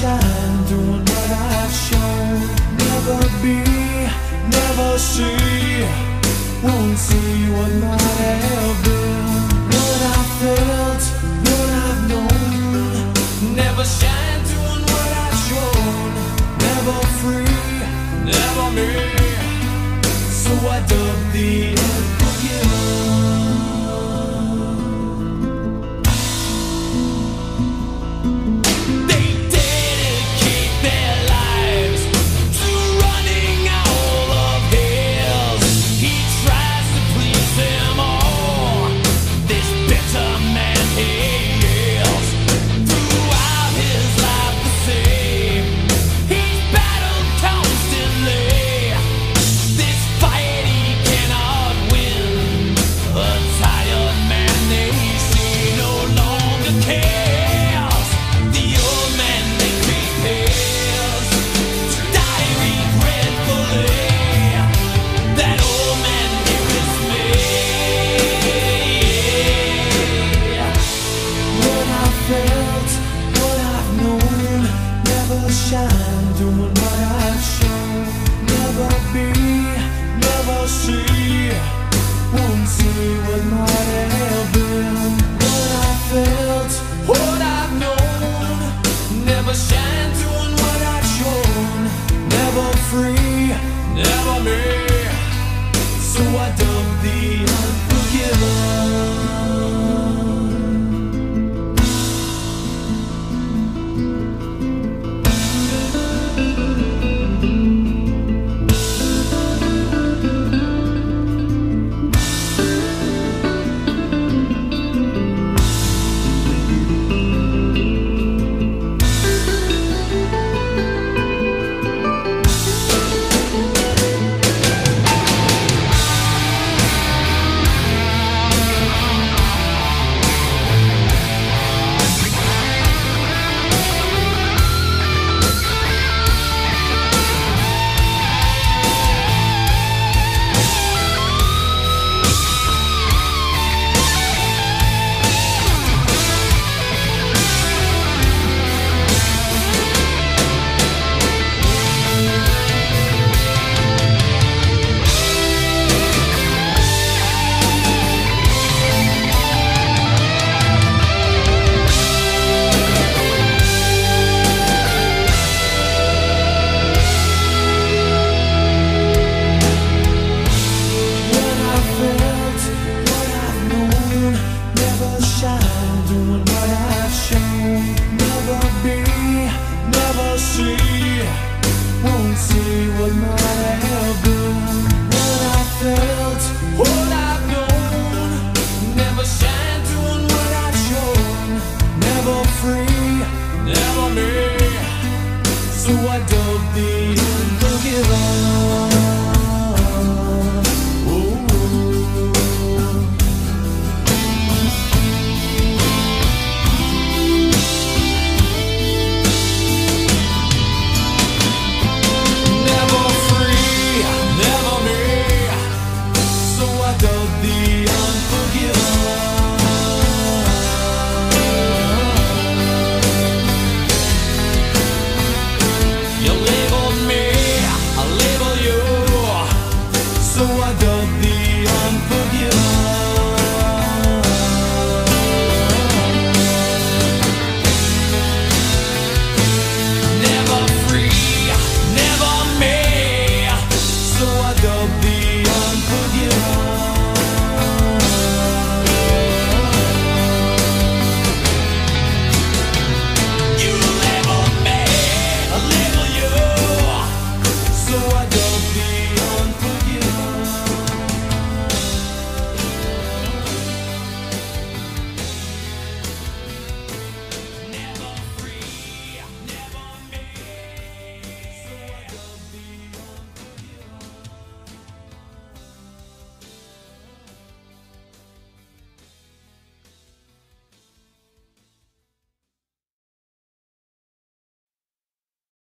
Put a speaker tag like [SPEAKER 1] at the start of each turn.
[SPEAKER 1] shine doing what I've shown. Never be, never see, won't see what might have been. What I felt, what I've known. Never shine doing what I've shown. Never free, never me. So I dub the end.